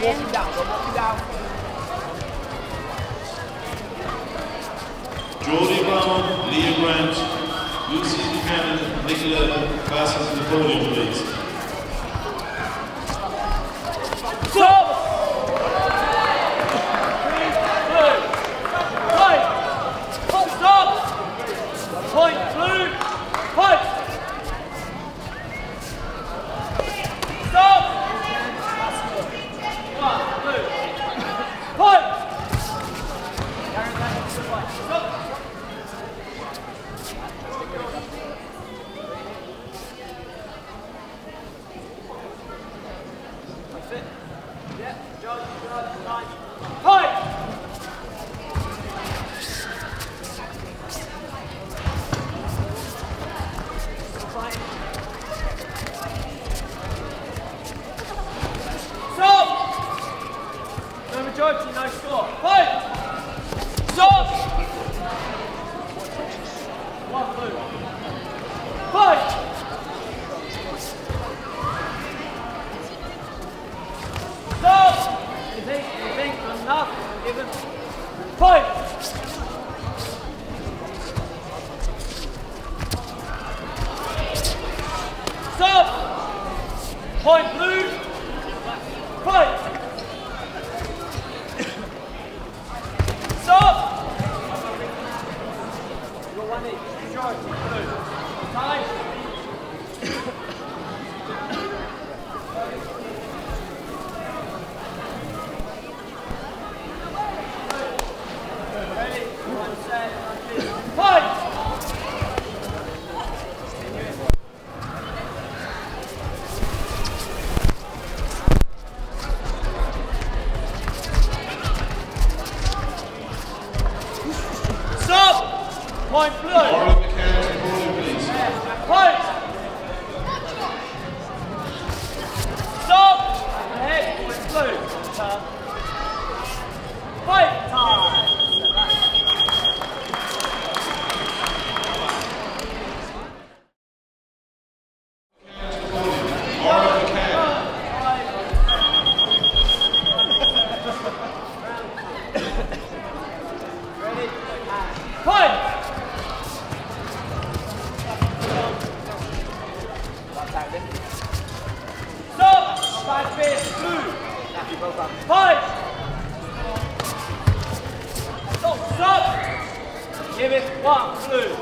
man. Walk you down, walk you down. Jordy Brown, Leah Grant, Lucy Buchanan, Nicola, pass to the podium, please. That's it. Yeah, judge, judge, nice. Point. Point blue. Point! Stop! You got one each. Blue. Time. Point blue. Laura McCann to the podium, please. Point! Five Stop. Give it one, blue.